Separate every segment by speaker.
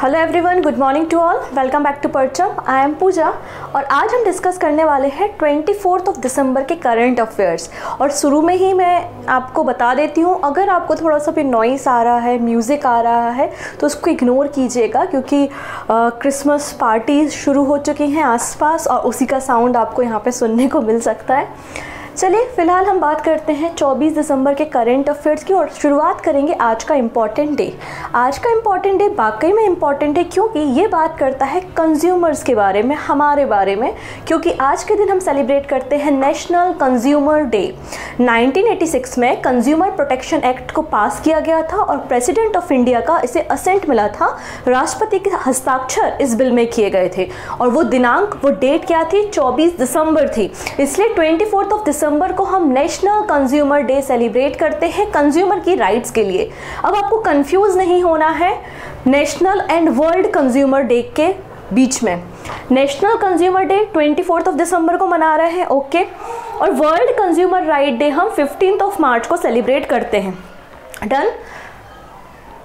Speaker 1: Hello everyone good morning to all welcome back to Parcham I am पूजा और आज हम discuss करने वाले हैं ट्वेंटी फोर्थ ऑफ़ दिसंबर के करंट अफेयर्स और शुरू में ही मैं आपको बता देती हूँ, अगर आपको थोड़ा सा भी नॉइस आ रहा है म्यूज़िक आ रहा है तो उसको इग्नोर कीजिएगा क्योंकि क्रिसमस पार्टी शुरू हो चुकी हैं आसपास और उसी का साउंड आपको यहाँ पर सुनने को मिल सकता है। चलिए, फ़िलहाल हम बात करते हैं 24 दिसंबर के करंट अफेयर्स की और शुरुआत करेंगे आज का इंपॉर्टेंट डे आज का इंपॉर्टेंट डे वाकई में इंपॉर्टेंट है क्योंकि ये बात करता है कंज्यूमर्स के बारे में, हमारे बारे में, क्योंकि आज के दिन हम सेलिब्रेट करते हैं नेशनल कंज्यूमर डे 1986 में कंज्यूमर प्रोटेक्शन एक्ट को पास किया गया था और प्रेसिडेंट ऑफ़ इंडिया का इसे असेंट मिला था। राष्ट्रपति के हस्ताक्षर इस बिल में किए गए थे। और वो दिनांक, वो डेट क्या थी? चौबीस दिसंबर थी। इसलिए ट्वेंटी ऑफ़ दिसंबर दिसंबर को हम नेशनल कंज्यूमर डे सेलिब्रेट करते हैं कंज्यूमर की राइट्स के लिए। अब आपको कंफ्यूज नहीं होना है national and world consumer day के बीच में। National consumer day twenty fourth of दिसंबर को मना रहे हैं, ओके? और वर्ल्ड कंज्यूमर राइट डे हम फिफ्टीन ऑफ़ मार्च को सेलिब्रेट करते हैं। डन?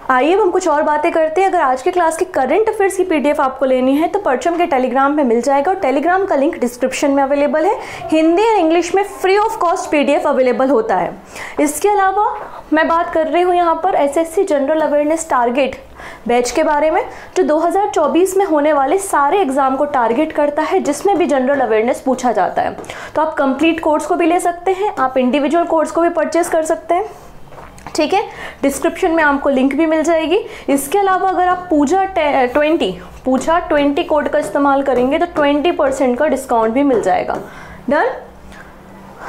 Speaker 1: आइए हम कुछ और बातें करते हैं। अगर आज के क्लास की करंट अफेयर्स की पीडीएफ आपको लेनी है तो परचम के टेलीग्राम में मिल जाएगा और टेलीग्राम का लिंक डिस्क्रिप्शन में अवेलेबल है। हिंदी और इंग्लिश में free of cost PDF available होता है। इसके अलावा मैं बात कर रही हूँ यहाँ पर SSC general awareness target batch के बारे में, जो 2024 में होने वाले सारे एग्ज़ाम को टारगेट करता है, जिसमें भी जनरल अवेयरनेस पूछा जाता है। तो आप कंप्लीट कोर्स को भी ले सकते हैं, आप इंडिविजुअल कोर्स को भी परचेज कर सकते हैं। ठीक है? डिस्क्रिप्शन में आपको लिंक भी मिल जाएगी। इसके अलावा अगर आप Pooja twenty Pooja twenty code का इस्तेमाल करेंगे तो ट्वेंटी परसेंट का डिस्काउंट भी मिल जाएगा। डन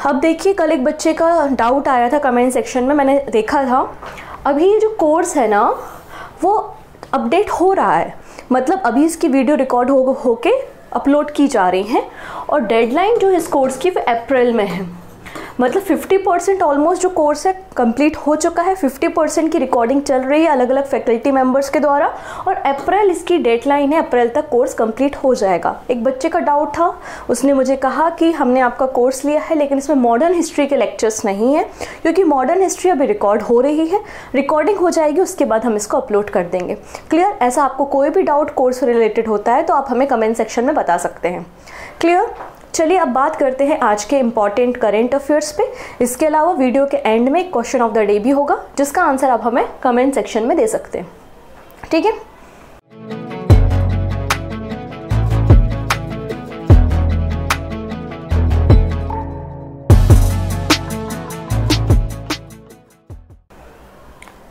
Speaker 1: अब देखिए, कल एक बच्चे का डाउट आया था कमेंट सेक्शन में, मैंने देखा था। अभी ये जो कोर्स है ना, वो अपडेट हो रहा है। मतलब अभी इसकी वीडियो रिकॉर्ड हो, होके अपलोड की जा रही हैं, और डेडलाइन जो इस कोर्स की, वो अप्रैल में है। मतलब 50 परसेंट ऑलमोस्ट जो कोर्स है कंप्लीट हो चुका है। 50 परसेंट की रिकॉर्डिंग चल रही है अलग अलग फैकल्टी मेंबर्स के द्वारा। और अप्रैल इसकी डेडलाइन है अप्रैल तक कोर्स कंप्लीट हो जाएगा। एक बच्चे का डाउट था। उसने मुझे कहा कि हमने आपका कोर्स लिया है, लेकिन इसमें मॉडर्न हिस्ट्री के लेक्चर्स नहीं है, क्योंकि मॉडर्न हिस्ट्री अभी रिकॉर्ड हो रही है। रिकॉर्डिंग हो जाएगी, उसके बाद हम इसको अपलोड कर देंगे। क्लियर ऐसा आपको कोई भी डाउट कोर्स रिलेटेड होता है तो आप हमें कमेंट सेक्शन में बता सकते हैं। क्लियर चलिए अब बात करते हैं आज के इंपॉर्टेंट करेंट अफेयर्स पे। इसके अलावा वीडियो के एंड में क्वेश्चन ऑफ़ द डे भी होगा, जिसका आंसर आप हमें कमेंट सेक्शन में दे सकते हैं। ठीक है?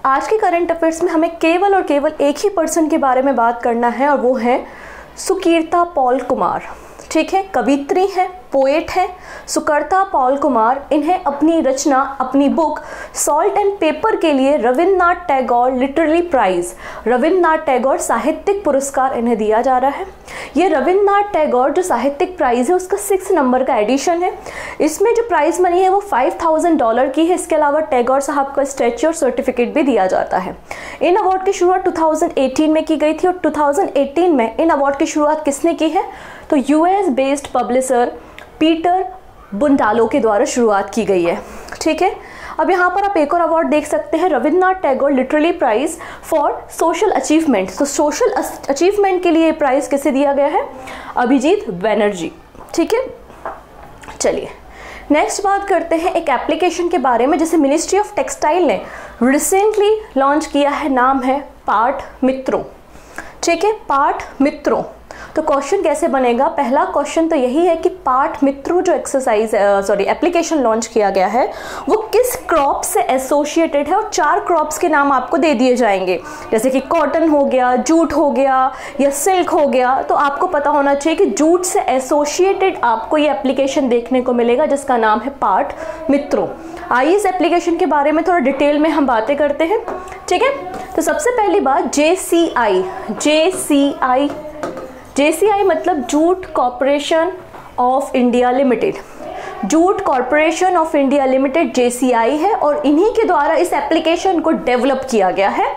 Speaker 1: आज के करंट अफेयर्स में हमें केवल और केवल एक ही पर्सन के बारे में बात करना है, और वो है सुकीर्ता पॉल कुमार। ठीक है, कवित्री हैं पोएट हैं, सुकर्ता पॉल कुमार इन्हें अपनी रचना, अपनी बुक सॉल्ट एंड पेपर के लिए रविन्द्रनाथ टैगोर लिटरली प्राइज रविन्द्रनाथ टैगोर साहित्यिक पुरस्कार इन्हें दिया जा रहा है। ये रविन्द्रनाथ टैगोर जो साहित्यिक प्राइज़ है, उसका सिक्स नंबर का एडिशन है। इसमें जो प्राइज़ मनी है, वो फाइव थाउज़ेंड डॉलर की है। इसके अलावा टैगोर साहब का स्टैच्यू और सर्टिफिकेट भी दिया जाता है। इन अवार्ड की शुरुआत 2018 में की गई थी और 2018 में इन अवार्ड की शुरुआत किसने की है? तो US based publisher Peter Bundalo के द्वारा शुरुआत की गई है। ठीक है? अब यहाँ पर आप एक और अवार्ड देख सकते हैं, Rabindranath Tagore literally prize for social achievement तो सोशल अचीवमेंट के लिए प्राइज किसे दिया गया है? अभिजीत बैनर्जी। ठीक है? चलिए नेक्स्ट बात करते हैं एक एप्लीकेशन के बारे में, जिसे मिनिस्ट्री ऑफ़ टेक्सटाइल ने रिसेंटली लॉन्च किया है, नाम है पाठ मित्रों। ठीक है? पाठ मित्रों। तो क्वेश्चन कैसे बनेगा? पहला क्वेश्चन तो यही है कि पाठ मित्रों जो एक्सरसाइज सॉरी एप्लीकेशन लॉन्च किया गया है, वो किस क्रॉप से एसोसिएटेड है और चार क्रॉप्स के नाम आपको दे दिए जाएँगे। जैसे कि कॉटन हो गया जूट हो गया या सिल्क हो गया तो आपको पता होना चाहिए कि जूट से एसोसिएटेड आपको ये एप्लीकेशन देखने को मिलेगा, जिसका नाम है पाठ मित्रों। आइए इस एप्लीकेशन के बारे में थोड़ा डिटेल में हम बातें करते हैं। ठीक है? तो सबसे पहली बात J C I J C I JCI मतलब jute corporation of India limited. Jute corporation of India limited JCI है और इन्हीं के द्वारा इस एप्लीकेशन को डेवलप किया गया है।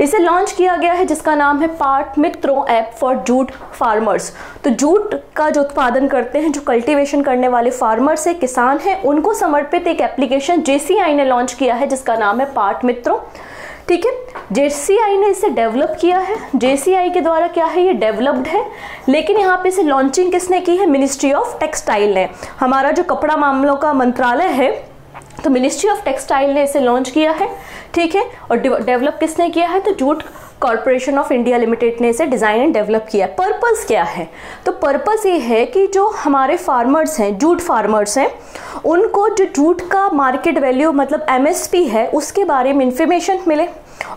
Speaker 1: इसे लॉन्च किया गया है, जिसका नाम है Paat Mitro app for jute farmers. तो जूट का जो उत्पादन करते हैं, जो कल्टीवेशन करने वाले फार्मर्स है, किसान हैं, उनको समर्पित एक एप्लीकेशन जेसीआई ने लॉन्च किया है, जिसका नाम है पार्ट मित्रों। ठीक है? जेसीआई ने इसे डेवलप किया है। जेसीआई के द्वारा क्या है? ये डेवलप्ड है। लेकिन यहाँ पे इसे लॉन्चिंग किसने की है? मिनिस्ट्री ऑफ़ टेक्सटाइल ने। हमारा जो कपड़ा मामलों का मंत्रालय है तो मिनिस्ट्री ऑफ़ टेक्सटाइल ने इसे लॉन्च किया है। ठीक है? और डेवलप किसने किया है? तो jute corporation of India limited ने इसे डिज़ाइन एंड डेवलप किया है। पर्पज़ क्या है? तो पर्पज़ ये है कि जो हमारे फार्मर्स हैं जूट फार्मर्स हैं उनको जो जूट का मार्केट वैल्यू मतलब एमएसपी है उसके बारे में इंफॉर्मेशन मिले।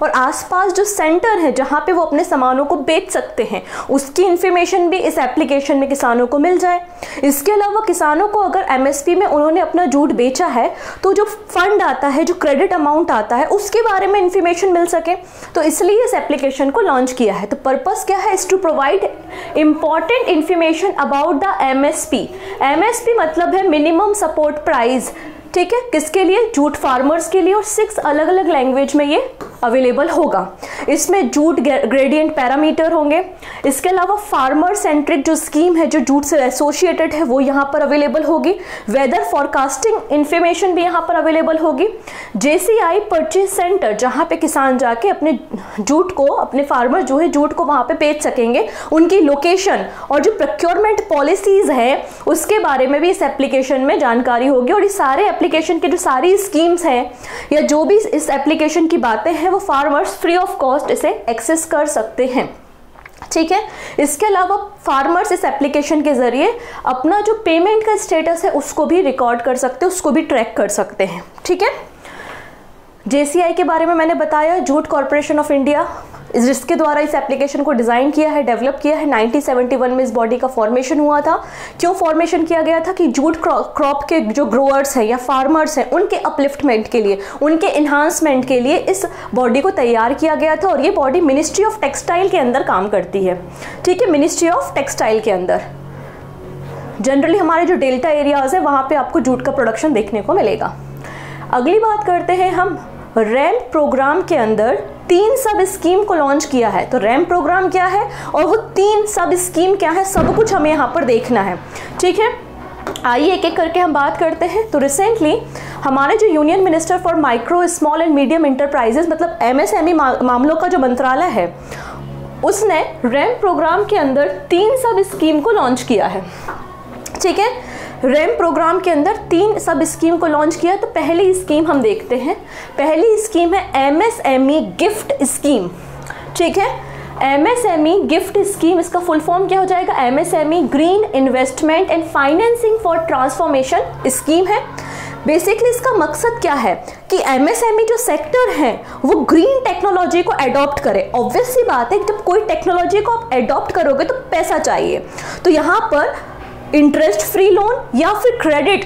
Speaker 1: और आसपास जो सेंटर है, जहाँ पे वो अपने सामानों को बेच सकते हैं, उसकी इन्फॉर्मेशन भी इस एप्लीकेशन में किसानों को मिल जाए। इसके अलावा किसानों को अगर एमएसपी में उन्होंने अपना जूट बेचा है तो जो फंड आता है, जो क्रेडिट अमाउंट आता है, उसके बारे में इन्फॉर्मेशन मिल सके। तो इसलिए इस एप्लीकेशन को लॉन्च किया है। तो पर्पज़ क्या है? Is to provide important information about the M S P M S P मतलब है मिनिमम सपोर्ट प्राइस ठीक है? किसके लिए? जूट फार्मर्स के लिए और सिक्स अलग अलग लैंग्वेज में ये अवेलेबल होगा। इसमें जूट ग्रेडियंट पैरामीटर होंगे। इसके अलावा फार्मर सेंट्रिक जो स्कीम है, जो जूट से एसोसिएटेड है, वो यहाँ पर अवेलेबल होगी। वेदर फॉरकास्टिंग इन्फॉर्मेशन भी यहाँ पर अवेलेबल होगी। जेसीआई परचेज सेंटर जहाँ पे किसान जाके अपने जूट को, अपने फार्मर जो है, जूट को वहाँ पे बेच सकेंगे। उनकी लोकेशन और जो प्रोक्योरमेंट पॉलिसीज़ है, उसके बारे में भी इस एप्लीकेशन में जानकारी होगी और ये सारे एप्लीकेशन की जो सारी स्कीम्स हैं, या जो भी इस एप्लीकेशन की बातें हैं, वो फार्मर्स फ्री ऑफ़ कॉस्ट इसे एक्सेस कर सकते हैं। ठीक है? इसके अलावा फार्मर्स इस एप्लीकेशन के ज़रिए अपना जो पेमेंट का स्टेटस है, उसको भी रिकॉर्ड कर सकते हैं, उसको भी ट्रैक कर सकते हैं। ठीक है? जेसीआई के बारे में मैंने बताया जूट कॉरपोरेशन ऑफ़ इंडिया जिसके द्वारा इस एप्लीकेशन को डिज़ाइन किया है डेवलप किया है। 1971 में इस बॉडी का फॉर्मेशन हुआ था। क्यों फॉर्मेशन किया गया था कि जूट क्रॉप के जो ग्रोअर्स हैं या फार्मर्स हैं, उनके अपलिफ्टमेंट के लिए, उनके इन्हांसमेंट के लिए इस बॉडी को तैयार किया गया था और ये बॉडी मिनिस्ट्री ऑफ़ टेक्सटाइल के अंदर काम करती है। ठीक है मिनिस्ट्री ऑफ़ टेक्सटाइल के अंदर। जनरली हमारे जो डेल्टा एरियाज़ है, वहाँ पर आपको जूट का प्रोडक्शन देखने को मिलेगा। अगली बात करते हैं हम। रैम प्रोग्राम के अंदर तीन सब स्कीम को लॉन्च किया है। तो रैम प्रोग्राम क्या है? और वो तीन सब स्कीम क्या है? सब कुछ हमें यहाँ पर देखना है। ठीक है? आइए एक एक करके हम बात करते हैं। तो रिसेंटली हमारे जो union minister for micro small and medium enterprises मतलब एमएसएमई मामलों का जो मंत्रालय है, उसने रैम प्रोग्राम के अंदर तीन सब स्कीम को लॉन्च किया है। ठीक है? रैम प्रोग्राम के अंदर तीन सब स्कीम को लॉन्च किया तो पहली स्कीम हम देखते हैं। पहली स्कीम है एमएसएमई गिफ्ट स्कीम। ठीक है? एमएसएमई गिफ्ट स्कीम, इसका फुल फॉर्म क्या हो जाएगा? MSME green investment and financing for transformation scheme है। बेसिकली इसका मकसद क्या है? कि एमएसएमई जो सेक्टर है, वो ग्रीन टेक्नोलॉजी को एडॉप्ट करे। ऑब्वियसली बात है, जब कोई टेक्नोलॉजी को आप अडॉप्ट करोगे तो पैसा चाहिए। तो यहाँ पर इंटरेस्ट फ्री लोन या फिर क्रेडिट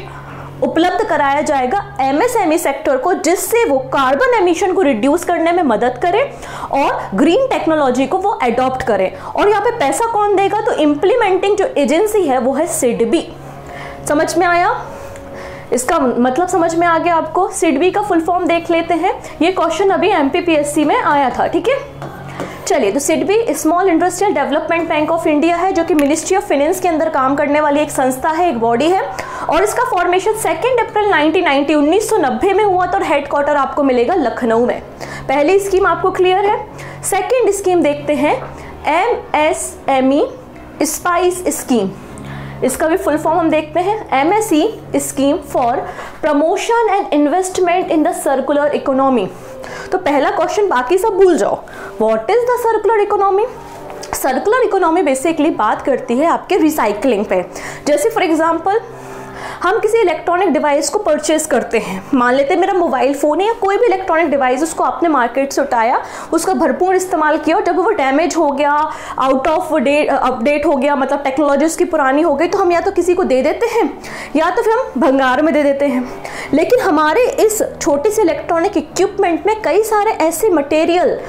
Speaker 1: उपलब्ध कराया जाएगा एमएसएमई सेक्टर को, जिससे वो कार्बन एमिशन को रिड्यूस करने में मदद करे और ग्रीन टेक्नोलॉजी को वो अडॉप्ट करे। और यहाँ पे पैसा कौन देगा? तो इम्प्लीमेंटिंग जो एजेंसी है, वो है सिडबी समझ में आया? इसका मतलब समझ में आ गया आपको? सिडबी का फुल फॉर्म देख लेते हैं। ये क्वेश्चन अभी एमपीपीएससी में आया था, ठीक है? चलिए तो SIDBI small industrial development bank of India है, जो कि मिनिस्ट्री ऑफ़ फाइनेंस के अंदर काम करने वाली एक संस्था है, एक बॉडी है, और इसका फॉर्मेशन सेकेंड अप्रैल 1990 1990 में हुआ था और हेडक्वार्टर आपको मिलेगा लखनऊ में। पहली स्कीम आपको क्लियर है। सेकेंड स्कीम देखते हैं। M S M E spice scheme इसका भी फुल फॉर्म हम देखते हैं। M S E scheme for promotion and investment in the circular economy तो पहला क्वेश्चन बाकी सब भूल जाओ। What is the circular economy circular economy basically बात करती है आपके रिसाइकलिंग पे। जैसे फॉर एग्जांपल हम किसी इलेक्ट्रॉनिक डिवाइस को परचेज करते हैं। मान लेते हैं मेरा मोबाइल फ़ोन है या कोई भी इलेक्ट्रॉनिक डिवाइस उसको आपने मार्केट से उठाया, उसका भरपूर इस्तेमाल किया और जब वो डैमेज हो गया आउट ऑफ़ डेट अपडेट हो गया मतलब टेक्नोलॉजी उसकी पुरानी हो गई तो हम या तो किसी को दे देते हैं, या तो फिर हम भंगार में दे देते हैं। लेकिन हमारे इस छोटे से इलेक्ट्रॉनिक इक्विपमेंट में कई सारे ऐसे मटेरियल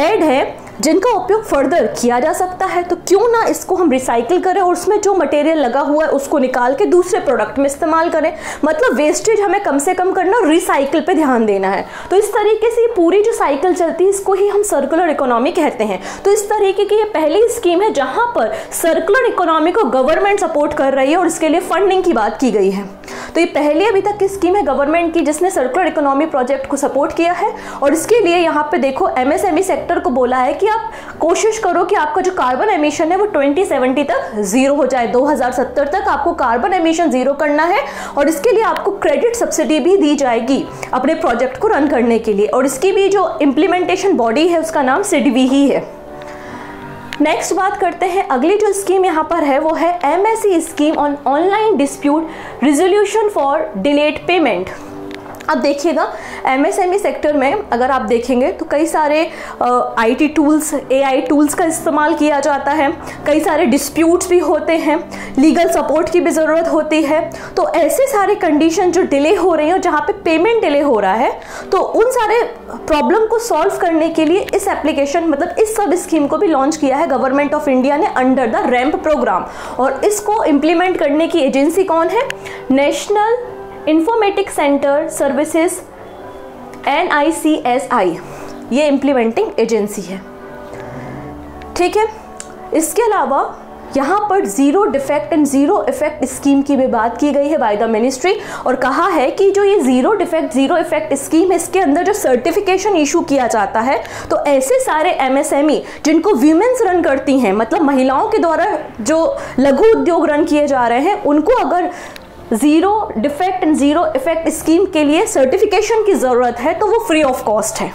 Speaker 1: ऐड है जिनका उपयोग फर्दर किया जा सकता है तो क्यों ना इसको हम रिसाइकिल करें और उसमें जो मटेरियल लगा हुआ है, उसको निकाल के दूसरे प्रोडक्ट में इस्तेमाल करें। मतलब वेस्टेज हमें कम से कम करना और रिसाइकिल पे ध्यान देना है। तो इस तरीके से ये पूरी जो साइकिल चलती है, इसको ही हम सर्कुलर इकोनॉमी कहते हैं। तो इस तरीके की ये पहली स्कीम है, जहाँ पर सर्कुलर इकोनॉमी को गवर्नमेंट सपोर्ट कर रही है और इसके लिए फंडिंग की बात की गई है। तो ये पहली अभी तक की स्कीम है गवर्नमेंट की, जिसने सर्कुलर इकोनॉमी प्रोजेक्ट को सपोर्ट किया है। और इसके लिए यहाँ पे देखो एमएसएमई सेक्टर को बोला है कि आप कोशिश करो कि आपका जो कार्बन एमिशन है वो 2070 तक ज़ीरो हो जाए। 2070 तक आपको कार्बन एमिशन ज़ीरो करना है और इसके लिए आपको क्रेडिट सब्सिडी भी दी जाएगी अपने प्रोजेक्ट को रन करने के लिए। और इसकी भी जो इम्प्लीमेंटेशन बॉडी है, उसका नाम सिडवी ही है। नेक्स्ट बात करते हैं, अगली जो स्कीम यहाँ पर है, वो है MSC scheme on online dispute resolution for delayed payment अब देखिएगा एमएसएमई सेक्टर में अगर आप देखेंगे तो कई सारे आईटी टूल्स एआई टूल्स का इस्तेमाल किया जाता है। कई सारे डिस्प्यूट्स भी होते हैं। लीगल सपोर्ट की भी ज़रूरत होती है। तो ऐसे सारे कंडीशन जो डिले हो रही हैं जहाँ पे पेमेंट डिले हो रहा है तो उन सारे प्रॉब्लम को सॉल्व करने के लिए इस एप्लीकेशन मतलब इस सब स्कीम को भी लॉन्च किया है। गवर्नमेंट ऑफ़ इंडिया ने अंडर द रैम्प प्रोग्राम और इसको इम्प्लीमेंट करने की एजेंसी कौन है? National informatic centre services N I C S I ये इम्प्लीमेंटिंग एजेंसी है। ठीक है? इसके अलावा यहाँ पर zero defect and zero effect scheme की भी बात की गई है बाय द मिनिस्ट्री और कहा है कि जो ये zero defect zero effect scheme है, इसके अंदर जो सर्टिफिकेशन इशू किया जाता है तो ऐसे सारे एमएसएमई जिनको वीमेंस रन करती हैं मतलब महिलाओं के द्वारा जो लघु उद्योग रन किए जा रहे हैं, उनको अगर zero defect and zero effect scheme के लिए सर्टिफिकेशन की ज़रूरत है तो वो फ्री ऑफ़ कॉस्ट है।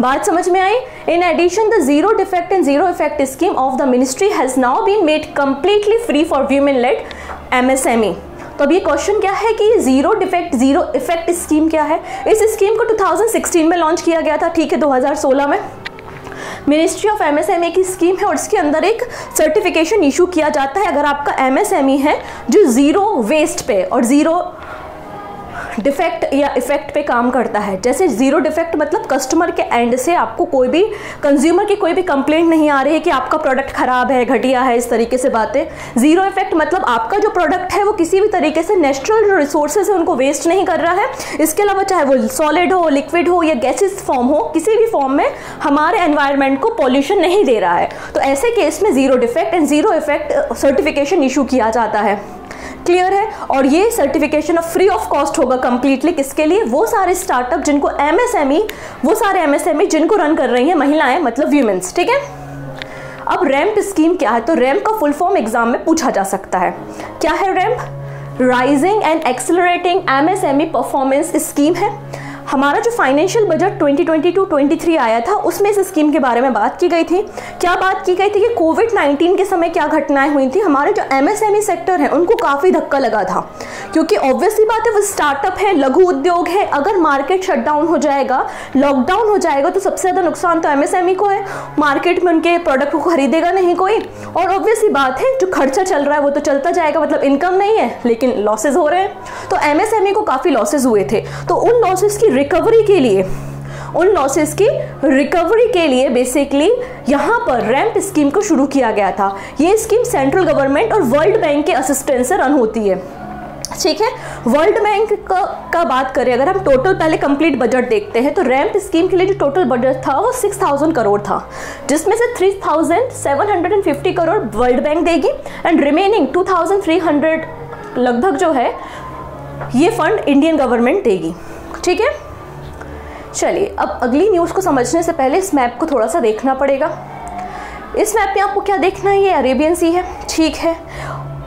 Speaker 1: बात समझ में आई? In addition the zero defect and zero effect scheme of the ministry has now been made completely free for women led MSME तो अब ये क्वेश्चन क्या है कि zero defect zero effect scheme क्या है? इस स्कीम को 2016 में लॉन्च किया गया था, ठीक है 2016 में। मिनिस्ट्री ऑफ़ एमएसएमई की स्कीम है और इसके अंदर एक सर्टिफिकेशन इशू किया जाता है। अगर आपका एमएसएमई है जो ज़ीरो वेस्ट पे और ज़ीरो डिफेक्ट या इफ़ेक्ट पे काम करता है। जैसे ज़ीरो डिफेक्ट मतलब कस्टमर के एंड से आपको कोई भी कंज्यूमर की कोई भी कंप्लेंट नहीं आ रही है कि आपका प्रोडक्ट खराब है, घटिया है, इस तरीके से बातें। ज़ीरो इफ़ेक्ट मतलब आपका जो प्रोडक्ट है वो किसी भी तरीके से नेचुरल जो रिसोर्सेज है उनको वेस्ट नहीं कर रहा है। इसके अलावा चाहे वो सॉलिड हो, लिक्विड हो या गैसेस फॉर्म हो, किसी भी फॉर्म में हमारे एनवायरमेंट को पॉल्यूशन नहीं दे रहा है। तो ऐसे केस में zero defect and zero effect certification issue किया जाता है। क्लियर है और ये certification of free of cost होगा कंप्लीटली किसके लिए? वो सारे स्टार्टअप जिनको एमएसएमई वो सारे एमएसएमई जिनको रन कर रही हैं महिलाएँ मतलब व्यूमेंस ठीक है? अब रैम्प स्कीम क्या है? तो रैम्प का फुल फॉर्म एग्ज़ाम में पूछा जा सकता है। क्या है RAMP rising and accelerating MSME performance scheme है। हमारा जो फाइनेंशियल बजट 2022-23 आया था, उसमें इस स्कीम के बारे में बात की गई थी। क्या बात की गई थी कि कोविड 19 के समय क्या घटनाएँ हुई थी? हमारे जो एमएसएमई सेक्टर हैं, उनको काफ़ी धक्का लगा था। क्योंकि ऑब्वियसली बात है, वो स्टार्टअप है, लघु उद्योग है। अगर मार्केट शटडाउन हो जाएगा लॉकडाउन हो जाएगा तो सबसे ज़्यादा नुकसान तो एमएसएमई को है। मार्केट में उनके प्रोडक्ट को खरीदेगा नहीं कोई। और ऑब्वियसली बात है, जो खर्चा चल रहा है, वो तो चलता जाएगा मतलब इनकम नहीं है, लेकिन लॉसेज हो रहे हैं। तो एमएसएमई को काफ़ी लॉसेज हुए थे। तो उन लॉसेज की रिकवरी के लिए, उन लॉसेस की रिकवरी के लिए बेसिकली यहाँ पर रैम्प स्कीम को शुरू किया गया था। ये स्कीम सेंट्रल गवर्नमेंट और वर्ल्ड बैंक के असिस्टेंस से रन होती है। ठीक है? वर्ल्ड बैंक का, का बात करें अगर हम टोटल पहले कंप्लीट बजट देखते हैं तो रैम्प स्कीम के लिए जो टोटल बजट था वो 6000 करोड़ था जिसमें से 3750 करोड़ वर्ल्ड बैंक देगी एंड रिमेनिंग 2300 लगभग जो है ये फंड इंडियन गवर्नमेंट देगी ठीक है? चलिए अब अगली न्यूज़ को समझने से पहले इस मैप को थोड़ा सा देखना पड़ेगा। इस मैप में आपको क्या देखना है? ये अरेबियन सी है ठीक है?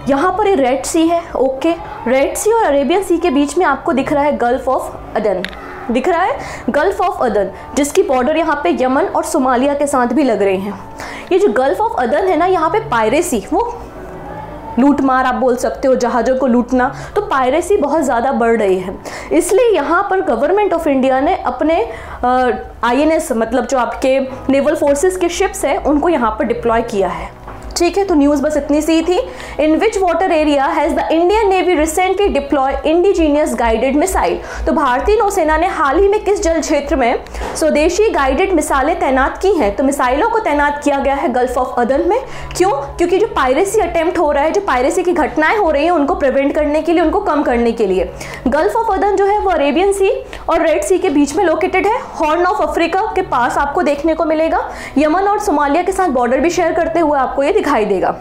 Speaker 1: यहाँ पर ये रेड सी है ओके रेड सी और अरेबियन सी के बीच में आपको दिख रहा है गल्फ ऑफ़ अदन दिख रहा है गल्फ ऑफ़ अदन जिसकी बॉर्डर यहाँ पे यमन और सोमालिया के साथ भी लग रहे हैं। ये जो गल्फ ऑफ़ अदन है ना, यहाँ पे पायरेसी वो लूट मार आप बोल सकते हो, जहाज़ों को लूटना तो पायरेसी बहुत ज़्यादा बढ़ रही है। इसलिए यहाँ पर गवर्नमेंट ऑफ़ इंडिया ने अपने आईएनएस मतलब जो आपके नेवल फोर्सेस के शिप्स हैं, उनको यहाँ पर डिप्लॉय किया है। ठीक है तो न्यूज़ बस इतनी सी थी। In which water area has the Indian navy recently deploy indigenous guided missile तो भारतीय नौसेना ने हाल ही में किस जल क्षेत्र में स्वदेशी गाइडेड मिसाइलें तैनात की हैं? तो मिसाइलों को तैनात किया गया है गल्फ ऑफ़ अदन में। क्यों? क्योंकि जो पायरेसी अटेम्प्ट हो रहा है, जो पायरेसी की घटनाएँ हो रही हैं, उनको प्रिवेंट करने के लिए, उनको कम करने के लिए। गल्फ ऑफ़ अदन जो है, वो अरेबियन सी और रेड सी के बीच में लोकेटेड है। हॉर्न ऑफ़ अफ्रीका के पास आपको देखने को मिलेगा। यमन और सोमालिया के साथ बॉर्डर भी शेयर करते हुए आपको ये दिखाई देगा।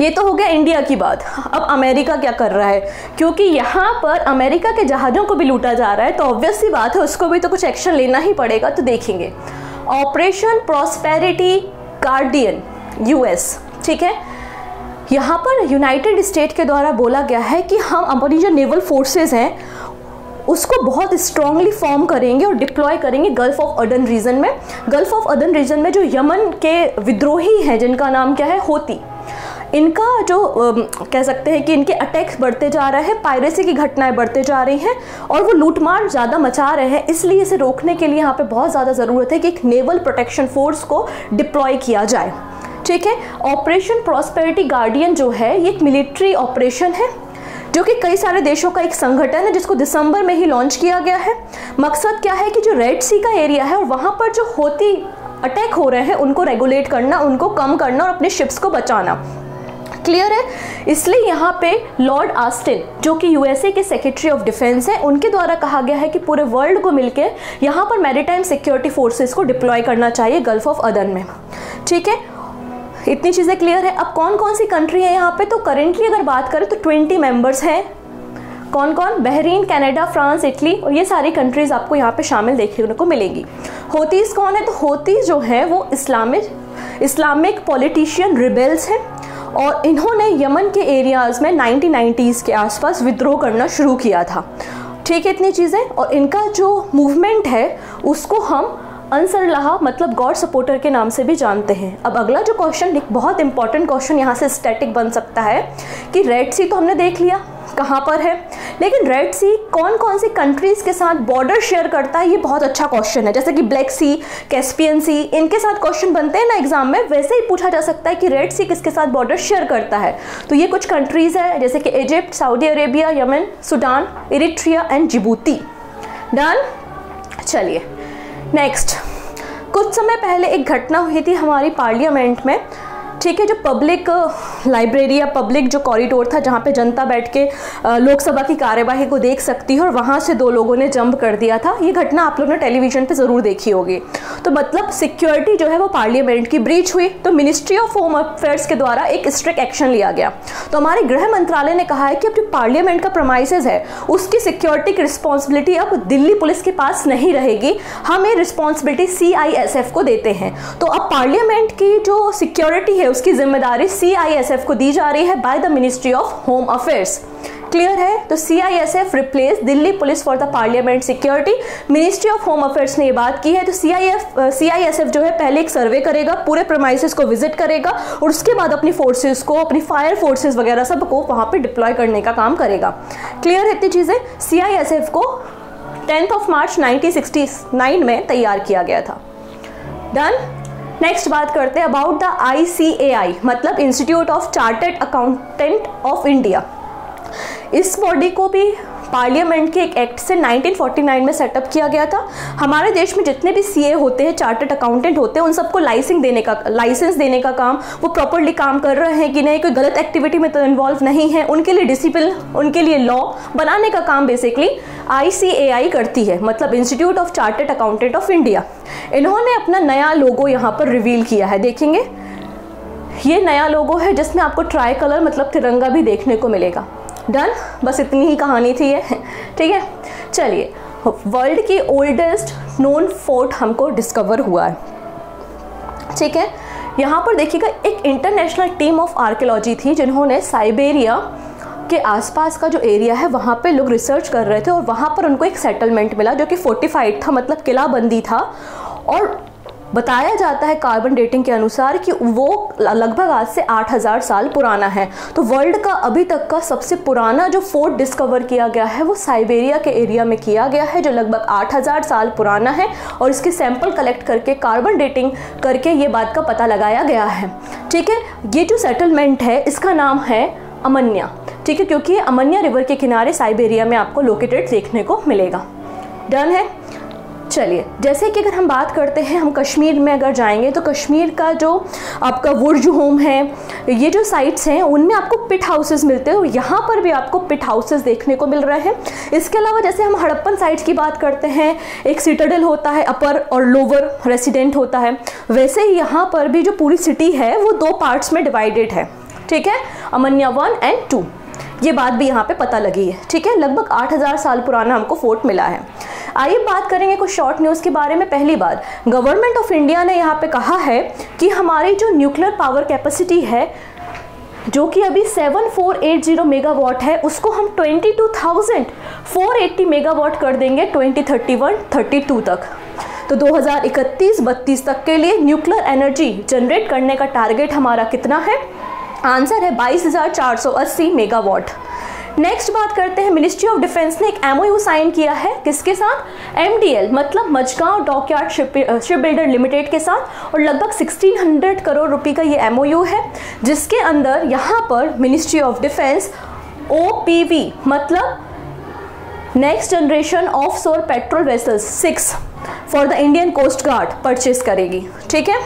Speaker 1: ये तो हो गया इंडिया की बात। अब अमेरिका क्या कर रहा है? क्योंकि यहाँ पर अमेरिका के जहाज़ों को भी लूटा जा रहा है तो ऑब्वियस सी बात है, उसको भी तो कुछ एक्शन लेना ही पड़ेगा तो देखेंगे। ऑपरेशन प्रॉस्पेरिटी गार्डियन यूएस ठीक है? यहाँ पर यूनाइटेड स्टेट के द्वारा बोला गया है कि हम अपनी जो नेवल फोर्सेज हैं उसको बहुत स्ट्रांगली फॉर्म करेंगे और डिप्लॉय करेंगे गल्फ ऑफ़ अडन रीजन में। गल्फ ऑफ़ अडन रीजन में जो यमन के विद्रोही हैं, जिनका नाम क्या है? होती इनका जो कह सकते हैं कि इनके अटैक्स बढ़ते जा रहे हैं पायरेसी की घटनाएँ बढ़ते जा रही हैं और वो लूटमार ज़्यादा मचा रहे हैं। इसलिए इसे रोकने के लिए यहाँ पे बहुत ज़्यादा ज़रूरत है कि एक नेवल प्रोटेक्शन फोर्स को डिप्लॉय किया जाए। ठीक है? ऑपरेशन प्रॉस्पेरिटी गार्डियन जो है, ये एक मिलिट्री ऑपरेशन है। जो कि कई सारे देशों का एक संगठन है, जिसको दिसंबर में ही लॉन्च किया गया है। मकसद क्या है कि जो रेड सी का एरिया है, और वहाँ पर जो होती अटैक हो रहे हैं, उनको रेगुलेट करना, उनको कम करना और अपने शिप्स को बचाना। क्लियर है? इसलिए यहाँ पे लॉर्ड आस्टिन जो कि यूएसए के सेक्रेटरी ऑफ़ डिफेंस है, उनके द्वारा कहा गया है कि पूरे वर्ल्ड को मिलकर यहाँ पर मैरिटाइम सिक्योरिटी फोर्सेस को डिप्लॉय करना चाहिए गल्फ ऑफ़ अदन में। ठीक है? इतनी चीज़ें क्लियर है। अब कौन कौन सी कंट्री है यहाँ पे? तो करेंटली अगर बात करें तो ट्वेंटी मेंबर्स हैं। कौन कौन बहरीन, कनाडा, फ्रांस, इटली और ये सारी कंट्रीज़ आपको यहाँ पे शामिल देखने को मिलेंगी। होतीज़ कौन है? तो होतीज़ जो है वो इस्लामिक इस्लामिक पॉलिटिशियन रिबेल्स हैं और इन्होंने यमन के एरियाज़ में नाइनटीन के आसपास विद्रोह करना शुरू किया था। ठीक है, इतनी चीज़ें और इनका जो मूवमेंट है, उसको हम अनसरलाहा मतलब गॉड सपोर्टर के नाम से भी जानते हैं अब अगला जो क्वेश्चन एक बहुत इंपॉर्टेंट क्वेश्चन यहाँ से स्टैटिक बन सकता है कि रेड सी तो हमने देख लिया कहाँ पर है लेकिन रेड सी कौन कौन सी कंट्रीज़ के साथ बॉर्डर शेयर करता है, ये बहुत अच्छा क्वेश्चन है। जैसे कि ब्लैक सी कैस्पियन सी इनके साथ क्वेश्चन बनते हैं ना एग्ज़ाम में, वैसे ही पूछा जा सकता है कि रेड सी किसके साथ बॉर्डर शेयर करता है। तो ये कुछ कंट्रीज़ है, जैसे कि Egypt Saudi Arabia Yemen Sudan Eritrea and Djibouti done चलिए। नेक्स्ट कुछ समय पहले एक घटना हुई थी हमारी पार्लियामेंट में। ठीक है, जो पब्लिक लाइब्रेरी या पब्लिक जो कॉरिडोर था जहाँ पे जनता बैठ के लोकसभा की कार्यवाही को देख सकती है और वहाँ से दो लोगों ने जंप कर दिया था, ये घटना आप लोगों ने टेलीविज़न पे ज़रूर देखी होगी। तो मतलब सिक्योरिटी जो है वो पार्लियामेंट की ब्रीच हुई तो मिनिस्ट्री ऑफ़ होम अफेयर्स के द्वारा एक स्ट्रिक्ट एक्शन लिया गया। तो हमारे गृह मंत्रालय ने कहा है कि अब जो पार्लियामेंट का प्रोमाइसेज है, उसकी सिक्योरिटी की रिस्पॉन्सिबिलिटी अब दिल्ली पुलिस के पास नहीं रहेगी, हम ये रिस्पॉन्सिबिलिटी सी को देते हैं। तो अब पार्लियामेंट की जो सिक्योरिटी है उसकी ज़िम्मेदारी सी को दी जा रही है by the ministry of home affairs clear है? तो C I S F replace Delhi police for the parliament security ministry of home affairs ने ये बात की है तो C I F C I S F जो है पहले एक सर्वे करेगा, पूरे प्रमाइसिस को विज़िट करेगा, और उसके बाद अपनी फोर्सेस को, अपनी फायर फोर्सेस वगैरह सबको वहाँ पे डिप्लॉय करने का काम करेगा. क्लियर है इतनी चीज़ें? सी आई एस एफ़ को टेंथ ऑफ़ मार्च नाइन में तैयार किया गया था. डन नेक्स्ट बात करते हैं अबाउट द आईसीएआई मतलब institute of chartered accountant of India इस बॉडी को भी पार्लियामेंट के एक एक्ट से 1949 में सेटअप किया गया था। हमारे देश में जितने भी सीए होते हैं चार्टेड अकाउंटेंट होते हैं, उन सबको लाइसेंस देने का, लाइसेंस देने का काम, वो प्रॉपरली काम कर रहे हैं कि नहीं, कोई गलत एक्टिविटी में तो इन्वॉल्व नहीं है। उनके लिए डिसिप्लिन उनके लिए लॉ बनाने का काम बेसिकली आईसीएआई करती है मतलब institute of chartered accountant of India इन्होंने अपना नया लोगो यहाँ पर रिवील किया है, देखेंगे। ये नया लोगो है जिसमें आपको ट्राई कलर मतलब तिरंगा भी देखने को मिलेगा। डन बस इतनी ही कहानी थी ये। ठीक है? चलिए वर्ल्ड की ओल्डेस्ट नोन फोर्ट हमको डिस्कवर हुआ है। ठीक है? यहाँ पर देखिएगा, एक इंटरनेशनल टीम ऑफ़ आर्कियोलॉजी थी जिन्होंने साइबेरिया के आसपास का जो एरिया है, वहाँ पे लोग रिसर्च कर रहे थे और वहाँ पर उनको एक सेटलमेंट मिला जो कि फोर्टिफाइड था मतलब किला बंदी था। और बताया जाता है कार्बन डेटिंग के अनुसार कि वो लगभग आज से 8000 साल पुराना है। तो वर्ल्ड का अभी तक का सबसे पुराना जो फोर्ट डिस्कवर किया गया है, वो साइबेरिया के एरिया में किया गया है, जो लगभग 8000 साल पुराना है और इसके सैंपल कलेक्ट करके कार्बन डेटिंग करके ये बात का पता लगाया गया है। ठीक है? ये जो सेटलमेंट है, इसका नाम है अमन्या। ठीक है? क्योंकि अमन्या रिवर के किनारे साइबेरिया में आपको लोकेटेड देखने को मिलेगा। डन है? चलिए, जैसे कि अगर हम बात करते हैं, हम कश्मीर में अगर जाएँगे तो कश्मीर का जो आपका वुर्ज होम है, ये जो साइट्स हैं, उनमें आपको पिट हाउसेस मिलते हैं यहाँ पर भी आपको पिट हाउसेस देखने को मिल रहे हैं। इसके अलावा जैसे हम हड़प्पन साइट्स की बात करते हैं, एक सिटाडल होता है अपर और लोअर रेसिडेंट होता है, वैसे ही यहाँ पर भी जो पूरी सिटी है, वो दो पार्ट्स में डिवाइडेड है। ठीक है? अमन्या वन एंड टू ये बात भी यहाँ पे पता लगी है। ठीक है? लगभग 8000 साल पुराना हमको फोर्ट मिला है। आइए बात करेंगे कुछ शॉर्ट न्यूज़ के बारे में। पहली बात गवर्नमेंट ऑफ़ इंडिया ने यहाँ पे कहा है कि हमारी जो न्यूक्लियर पावर कैपेसिटी है जो कि अभी 7480 मेगावाट है उसको हम 22,480 मेगावाट कर देंगे 2031 32 तक। तो 2031-32 तक के लिए न्यूक्लियर एनर्जी जनरेट करने का टारगेट हमारा कितना है? आंसर है 22,480 मेगावाट नेक्स्ट बात करते हैं मिनिस्ट्री ऑफ़ डिफेंस ने एक एमओयू साइन किया है किसके साथ? एमडीएल मतलब Mazagon dockyard ship ship builder limited के साथ, और लगभग 1600 करोड़ रुपए का ये एमओयू है, जिसके अंदर यहाँ पर मिनिस्ट्री ऑफ़ डिफेंस ओपीवी मतलब next generation offshore patrol vessels six for the Indian coast guard purchase करेगी। ठीक है?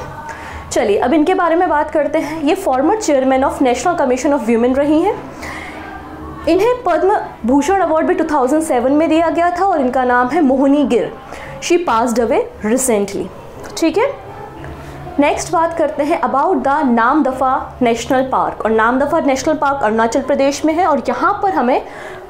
Speaker 1: चलिए, अब इनके बारे में बात करते हैं। ये former chairman of national commission of women रही हैं। इन्हें पद्म भूषण अवार्ड भी 2007 में दिया गया था और इनका नाम है मोहनी गिर। शी पास्ड अवे रिसेंटली ठीक है? नेक्स्ट बात करते हैं अबाउट द नाम दफ़ा नेशनल पार्क और नाम दफ़ा नेशनल पार्क अरुणाचल प्रदेश में है और यहाँ पर हमें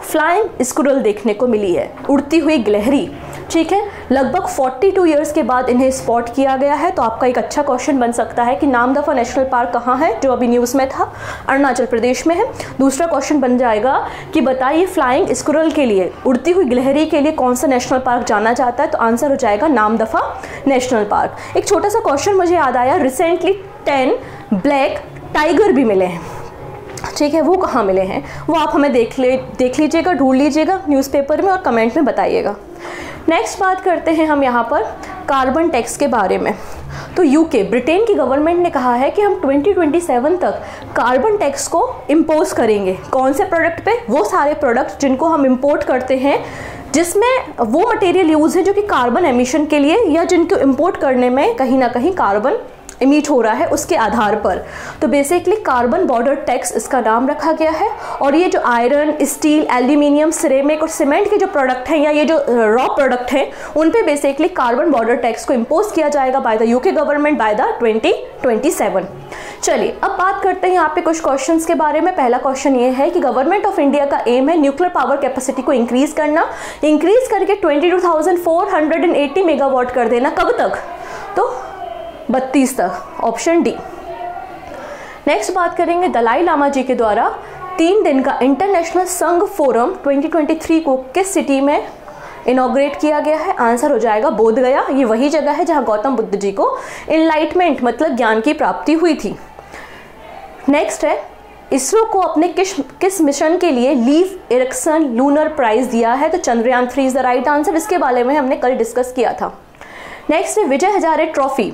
Speaker 1: फ्लाइंग स्क्रूल देखने को मिली है। उड़ती हुई गिलहरी। ठीक है? लगभग 42 ईयर्स के बाद इन्हें स्पॉट किया गया है तो आपका एक अच्छा क्वेश्चन बन सकता है कि नामदफा नेशनल पार्क कहाँ है, जो अभी न्यूज़ में था, अरुणाचल प्रदेश में है। दूसरा क्वेश्चन बन जाएगा कि बताइए फ्लाइंग स्क्रूल के लिए, उड़ती हुई गिलहरी के लिए कौन सा नेशनल पार्क जाना चाहता है? तो आंसर हो जाएगा नामदफा नेशनल पार्क एक छोटा सा क्वेश्चन मुझे याद आया। रिसेंटली टेन ब्लैक टाइगर भी मिले हैं। ठीक है, वो कहाँ मिले हैं? वो आप हमें देख ले, देख लीजिएगा, ढूंढ लीजिएगा न्यूज़पेपर में और कमेंट में बताइएगा। नेक्स्ट बात करते हैं हम यहाँ पर कार्बन टैक्स के बारे में। तो यूके ब्रिटेन की गवर्नमेंट ने कहा है कि हम 2027 तक कार्बन टैक्स को इम्पोज करेंगे। कौन से प्रोडक्ट पे? वो सारे प्रोडक्ट जिनको हम इम्पोर्ट करते हैं जिसमें वो मटेरियल यूज़ है जो कि कार्बन एमिशन के लिए या जिनको इम्पोर्ट करने में कहीं ना कहीं कार्बन इमिट हो रहा है उसके आधार पर। तो बेसिकली कार्बन बॉर्डर टैक्स इसका नाम रखा गया है और ये जो आयरन स्टील एल्यूमिनियम सिरेमिक और सीमेंट के जो प्रोडक्ट हैं या ये जो रॉ प्रोडक्ट हैं उन पे बेसिकली कार्बन बॉर्डर टैक्स को इम्पोज किया जाएगा by the UK government by the 2027 चलिए अब बात करते हैं यहाँ पे कुछ क्वेश्चंस के बारे में। पहला क्वेश्चन ये है कि गवर्नमेंट ऑफ़ इंडिया का एम है न्यूक्लियर पावर कैपेसिटी को इंक्रीज करना। इंक्रीज करके 22,480 मेगावाट कर देना। कब तक? तो बत्तीस तक ऑप्शन डी नेक्स्ट बात करेंगे दलाई लामा जी के द्वारा तीन दिन का इंटरनेशनल संघ फोरम 2023 को किस सिटी में इनाग्रेट किया गया है? आंसर हो जाएगा बोध गया। ये वही जगह है जहाँ गौतम बुद्ध जी को इनलाइटमेंट मतलब ज्ञान की प्राप्ति हुई थी। नेक्स्ट है, इसरो को अपने किस किस मिशन के लिए लीव इरेक्शन लूनर प्राइज दिया है? तो Chandrayaan three is the right answer इसके बारे में हमने कल डिस्कस किया था। नेक्स्ट है, विजय हजारे ट्रॉफी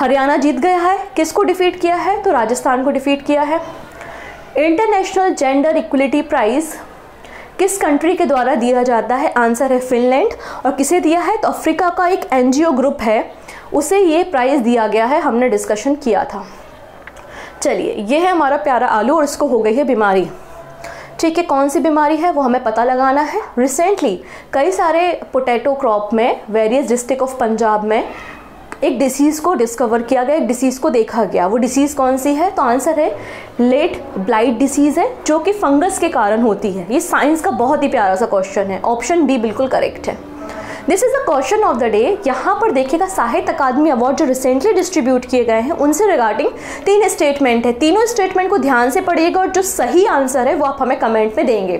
Speaker 1: हरियाणा जीत गया है, किसको डिफीट किया है? तो राजस्थान को डिफीट किया है। इंटरनेशनल जेंडर इक्वलिटी प्राइज़ किस कंट्री के द्वारा दिया जाता है? आंसर है फिनलैंड और किसे दिया है? तो अफ्रीका का एक एनजीओ ग्रुप है। उसे ये प्राइज़ दिया गया है, हमने डिस्कशन किया था। चलिए, ये है हमारा प्यारा आलू और इसको हो गई है बीमारी। ठीक है, कौन सी बीमारी है, वो हमें पता लगाना है। रिसेंटली कई सारे पोटैटो क्रॉप में वेरियस डिस्ट्रिक्ट ऑफ़ पंजाब में एक डिसीज़ को डिस्कवर किया गया, एक डिसीज़ को देखा गया। वो डिसीज़ कौन सी है? तो आंसर है लेट ब्लाइट डिसीज़ है, जो कि फंगस के कारण होती है। ये साइंस का बहुत ही प्यारा सा क्वेश्चन है। ऑप्शन बी बिल्कुल करेक्ट है। This is the question of the day यहाँ पर देखिएगा, साहित्य अकादमी अवार्ड जो रिसेंटली डिस्ट्रीब्यूट किए गए हैं, उनसे रिगार्डिंग तीन स्टेटमेंट है। तीनों स्टेटमेंट को ध्यान से पढ़िएगा और जो सही आंसर है, वो आप हमें कमेंट में देंगे।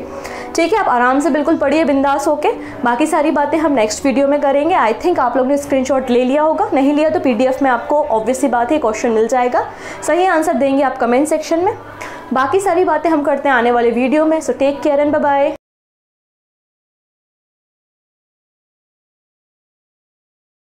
Speaker 1: ठीक है, आप आराम से बिल्कुल पढ़िए, बिंदास होके। बाकी सारी बातें हम नेक्स्ट वीडियो में करेंगे। आई थिंक आप लोग ने स्क्रीनशॉट ले लिया होगा। नहीं लिया तो पीडीएफ में आपको ऑब्वियसली बात है क्वेश्चन मिल जाएगा। सही आंसर देंगे आप कमेंट सेक्शन में। बाकी सारी बातें हम करते हैं आने वाले वीडियो में। So take care and bye